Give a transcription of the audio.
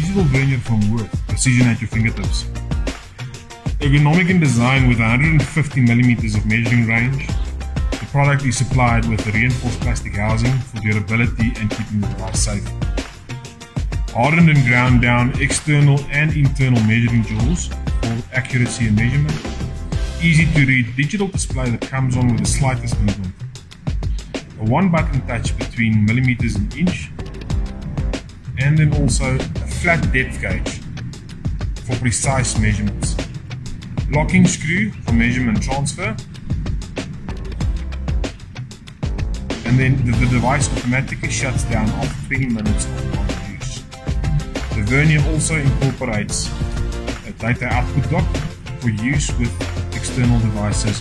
digital vernier from Würth, precision at your fingertips. Ergonomic in design with 150 millimeters of measuring range, the product is supplied with a reinforced plastic housing for durability and keeping the device safe. Hardened and ground down external and internal measuring jewels for accuracy and measurement. Easy to read digital display that comes on with the slightest movement. A one button touch between millimeters and inch. And then also flat depth gauge for precise measurements. Locking screw for measurement transfer. And then the, the device automatically shuts down after 20 minutes of use. The vernier also incorporates a data output dock for use with external devices